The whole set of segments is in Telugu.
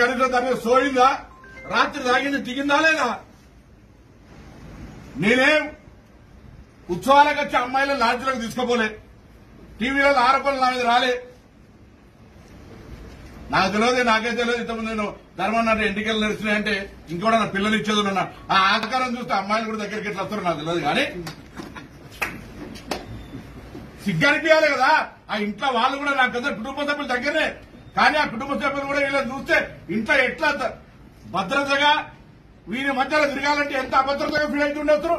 కనీసం దాని సోయిందా? రాత్రి తాగింది దిగిందా లేదా? నేనేం ఉత్సవాలకు వచ్చి అమ్మాయిల లాడ్జ్లకు తీసుకోపోలే. టీవీలో ఆరోపణలు నా మీద రాలే. నాకు తెలియదు నాకే తెలియదు. ఇంతకుముందు నేను ధర్మం ధర్మన్నట్టు ఎన్నికలు నడిచినాయంటే ఇంకోటి నా పిల్లలు ఇచ్చేది ఉన్నా ఆ ఆకారం చూస్తే అమ్మాయిలు కూడా దగ్గరికి ఎట్లా వస్తారు నాకు తెలియదు కానీ సిగ్గనిపించాలి కదా. ఆ ఇంట్లో వాళ్ళు కూడా నాకు కదా కుటుంబ సభ్యులు దగ్గరే కానీ ఆ కుటుంబ సభ్యులు కూడా వీళ్ళని చూస్తే ఇంట్లో ఎట్లా భద్రతగా వీరి మధ్యలో తిరగాలంటే ఎంత అభద్రతగా ఫీల్ అవుతుండొచ్చు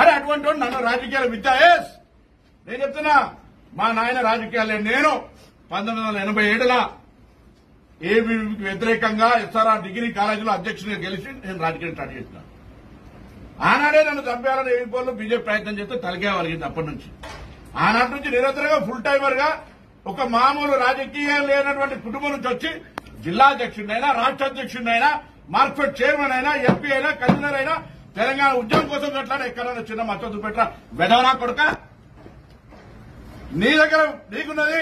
అరే అటువంటి నన్ను రాజకీయాలు విద్యాయస్ నేను చెప్తున్నా మా నాయన రాజకీయాలే. నేను పంతొమ్మిది వందల ఎనభై ఏడుల ఏబీవీకి వ్యతిరేకంగా ఎస్ఆర్ఆర్ డిగ్రీ కాలేజీలో అధ్యక్షుడిగా గెలిచి నేను రాజకీయం స్టార్ట్ చేసిన. ఆనాడే నన్ను చంపేయాలని ఏబీపీలో బీజేపీ ప్రయత్నం చేస్తే తలకే వలిగింది అప్పటి నుంచి. ఆనాటి నుంచి నిరంతరంగా ఫుల్ టైమర్గా ఒక మామూలు రాజకీయం లేనటువంటి కుటుంబం నుంచి వచ్చి జిల్లా అధ్యక్షుడినైనా రాష్ట్ర అధ్యక్షుడినైనా మార్కెట్ చైర్మన్ అయినా ఎంపీ అయినా కన్వీనర్ అయినా తెలంగాణ ఉద్యమం కోసం ఎట్లా ఎక్కడైనా చిన్న మద్దతు పెట్ట వెదవనా కొడుక? నీ దగ్గర నీకున్నది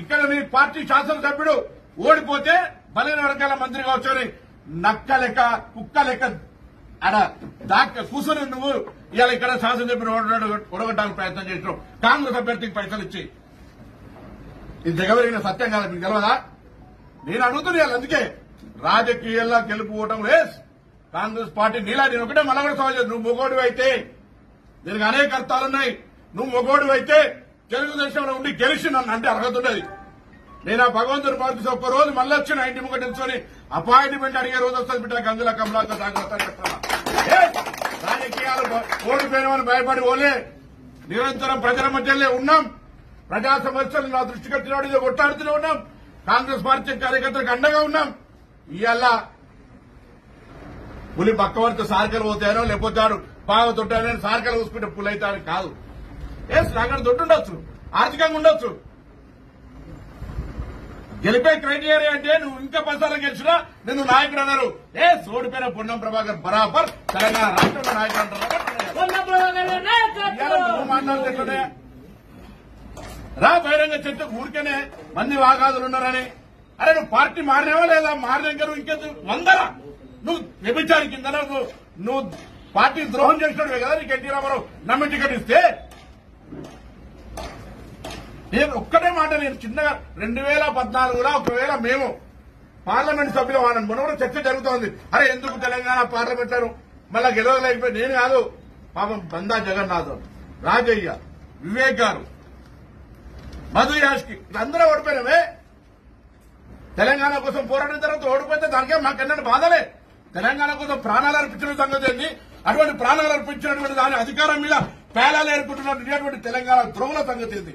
ఇక్కడ నీ పార్టీ శాసనసభ్యుడు ఓడిపోతే బలైన వర్గాల మంత్రి కావచ్చని నక్క లెక్క కుక్క లెక్క అడ దాక్క కూసుని నువ్వు ఇవాళ ఇక్కడ శాసనసభ్యుడు ఓడగొట్టడానికి ప్రయత్నం చేసినావు. కాంగ్రెస్ అభ్యర్థికి పైసలు ఇచ్చి ఇది జగవరిగిన సత్యం కాదు మీకు తెలియదా నేను అడుగుతున్నా అందుకే. రాజకీయాల్లో గెలుపు ఓటం లేస్ కాంగ్రెస్ పార్టీ నీలా నేను ఒకటే మళ్ళా కూడా సవాల్ నువ్వు మొగోడు అయితే దీనికి అనేక అర్థాలున్నాయి నువ్వు మొగోడు అయితే తెలుగుదేశంలో ఉండి గెలిచి నన్ను అంటే అర్హత ఉండేది. నేను ఆ భగవంతుని పార్టీ ఒక్క రోజు మళ్ళీ వచ్చి నా ఇంటి ముఖం నిల్చొని అపాయింట్మెంట్ అడిగే రోజు వస్తుంది బిడ్డ గంజుల కమలాతో జాగ్రత్త రాజకీయాలు ఓడిపోయిన వాళ్ళు భయపడి ఓలే నిరంతరం ప్రజల మధ్యలో ఉన్నాం. ప్రజా సమస్యలు నా దృష్టికి వచ్చినట్టు కొట్టాడుతూనే ఉన్నాం. కాంగ్రెస్ పార్టీ కార్యకర్తలకు అండగా ఉన్నాం. ఇవాళ పులి పక్కవరితో సార్కలు పోతాయనో లేకపోతే వాడు బాగా తొట్టానని సార్కలు చూసుకుంటే పులి అవుతాడని కాదు. ఏ అక్కడ దొడ్డుండొచ్చు ఆర్థికంగా ఉండొచ్చు. గెలిపే క్రైటీరియా అంటే నువ్వు ఇంకా పసాల గెలిచినా నిన్ను నాయకుడు అన్నారు. ఏ సోడిపోయిన పొన్నం ప్రభాకర్ బరాబర్ తెలంగాణ రాష్ట్రంలో నాయకుడు అంటారు? రా బహిరంగ చర్చ ఊరికేనే మంది వాగాదులు ఉన్నారని. అరే నువ్వు పార్టీ మారినావా లేదా? మారినాక నువ్వు ఇంకెందుకు నువ్వు వ్యభిచారి కింద నువ్వు నువ్వు పార్టీ ద్రోహం చేసినట్టువే కదా నీకు ఎన్టీ రామారావు. నమ్మి టికెట్ ఇస్తే. నేను ఒక్కటే మాట నేను చిన్నగా రెండు వేల పద్నాలుగులో ఒకవేళ మేము పార్లమెంట్ సభ్యులు వాళ్ళని మనం చర్చ జరుగుతోంది. అరే ఎందుకు తెలంగాణ పార్లమెంట్లో మళ్ళా గెలవలేకపోయి? నేను కాదు పాపం బందా జగన్నాథ్ రాజయ్య వివేక్ గారు. మధు యాష్కి. అందరూ ఓడిపోయినవే. తెలంగాణ కోసం పోరాడిన తర్వాత ఓడిపోతే దానికే మాకెన్నటి బాధలే? తెలంగాణ కోసం ప్రాణాలు అర్పించిన సంగతి ఏంది? అటువంటి ప్రాణాలు అర్పించినటువంటి దాని అధికారం మీద పేలాలు ఏర్పడుతున్నటువంటి తెలంగాణ ద్రోహుల సంగతి ఏంది?